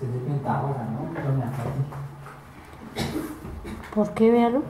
Se te pintaba, ¿no? ¿Por qué, véalo?